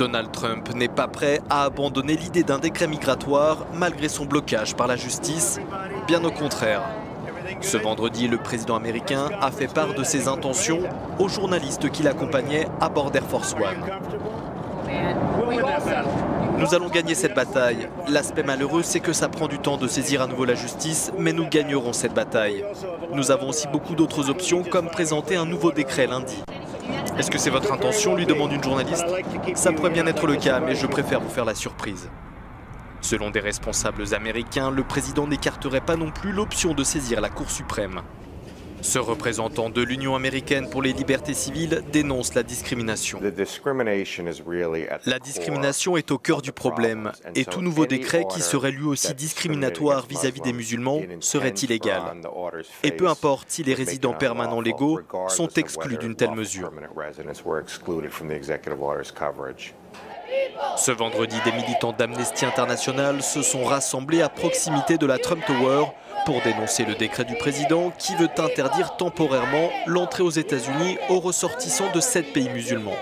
Donald Trump n'est pas prêt à abandonner l'idée d'un décret migratoire malgré son blocage par la justice. Bien au contraire. Ce vendredi, le président américain a fait part de ses intentions aux journalistes qui l'accompagnaient à bord d'Air Force One. Nous allons gagner cette bataille. L'aspect malheureux, c'est que ça prend du temps de saisir à nouveau la justice, mais nous gagnerons cette bataille. Nous avons aussi beaucoup d'autres options, comme présenter un nouveau décret lundi. Est-ce que c'est votre intention lui demande une journaliste. Ça pourrait bien être le cas, mais je préfère vous faire la surprise. Selon des responsables américains, le président n'écarterait pas non plus l'option de saisir la Cour suprême. Ce représentant de l'Union américaine pour les libertés civiles dénonce la discrimination. La discrimination est au cœur du problème et tout nouveau décret qui serait lui aussi discriminatoire vis-à-vis des musulmans serait illégal. Et peu importe si les résidents permanents légaux sont exclus d'une telle mesure. Ce vendredi, des militants d'Amnesty International se sont rassemblés à proximité de la Trump Tower pour dénoncer le décret du président qui veut interdire temporairement l'entrée aux États-Unis aux ressortissants de sept pays musulmans.